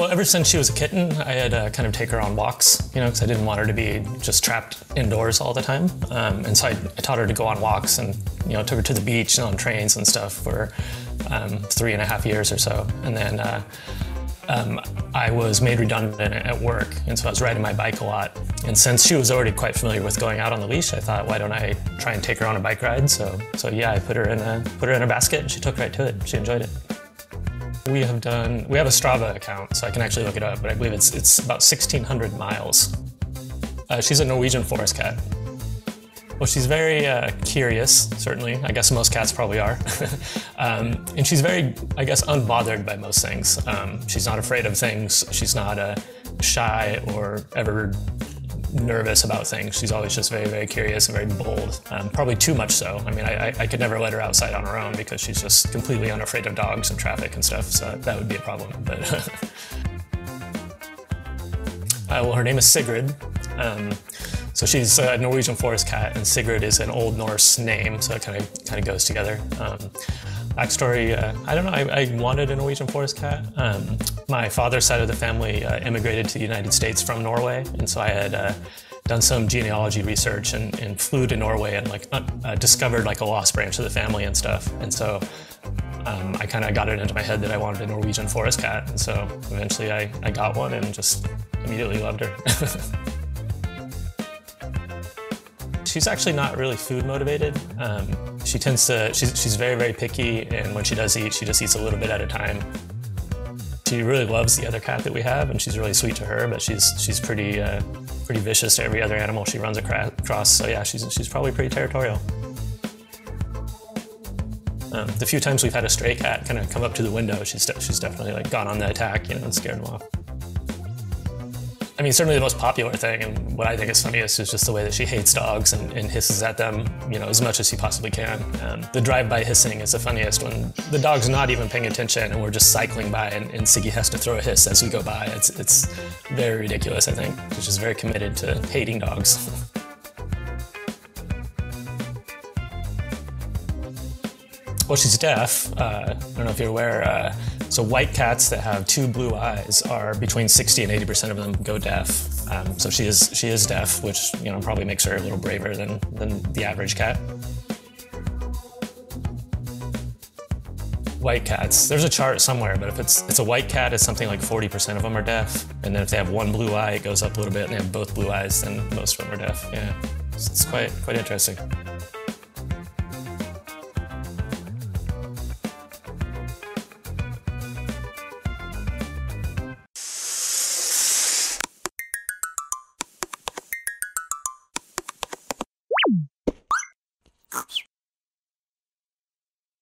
Well, ever since she was a kitten, I had uh, kind of take her on walks, you know, because I didn't want her to be just trapped indoors all the time. Um, and so I, I, taught her to go on walks and, you know, took her to the beach and on trains and stuff for um, three and a half years or so. And then uh, um, I was made redundant at work, and so I was riding my bike a lot. And since she was already quite familiar with going out on the leash, I thought, why don't I try and take her on a bike ride? So, so yeah, I put her in a put her in a basket, and she took right to it. She enjoyed it. We have done, we have a Strava account, so I can actually look it up, but I believe it's, it's about 1,600 miles. Uh, she's a Norwegian forest cat. Well, she's very uh, curious, certainly. I guess most cats probably are. um, and she's very, I guess, unbothered by most things. Um, she's not afraid of things. She's not uh, shy or ever nervous about things. She's always just very, very curious and very bold. Um, probably too much so. I mean, I, I, could never let her outside on her own because she's just completely unafraid of dogs and traffic and stuff. So that would be a problem. But uh, well, her name is Sigrid. Um, so she's a Norwegian forest cat, and Sigrid is an Old Norse name, so it kind of kind of goes together. Um, backstory, uh, I don't know, I, I, wanted a Norwegian forest cat. Um, my father's side of the family uh, immigrated to the United States from Norway, and so I had uh, done some genealogy research and, and, flew to Norway and like uh, discovered like a lost branch of the family and stuff. And so um, I kind of got it into my head that I wanted a Norwegian forest cat, and so eventually I, I got one and just immediately loved her. she's actually not really food motivated. Um, she tends to, she's, she's very, very picky, and when she does eat, she just eats a little bit at a time. She really loves the other cat that we have, and she's really sweet to her, but she's, she's pretty, uh, pretty vicious to every other animal she runs across. So yeah, she's, she's probably pretty territorial. Um, the few times we've had a stray cat kind of come up to the window, she's, she's definitely like gone on the attack, you know, and scared them off. I mean, certainly the most popular thing, and what I think is funniest, is just the way that she hates dogs and, and hisses at them, you know, as much as she possibly can. Um, the drive-by hissing is the funniest when the dog's not even paying attention and we're just cycling by and, and Sigi has to throw a hiss as we go by. It's, it's very ridiculous, I think. She's just very committed to hating dogs. well, she's deaf. Uh, I don't know if you're aware. Uh, so white cats that have two blue eyes are between 60 and 80% of them go deaf. Um, so she is she is deaf, which you know probably makes her a little braver than than the average cat. White cats. There's a chart somewhere, but if it's it's a white cat, it's something like 40% of them are deaf. And then if they have one blue eye, it goes up a little bit, and they have both blue eyes, then most of them are deaf. Yeah, it's, it's quite quite interesting.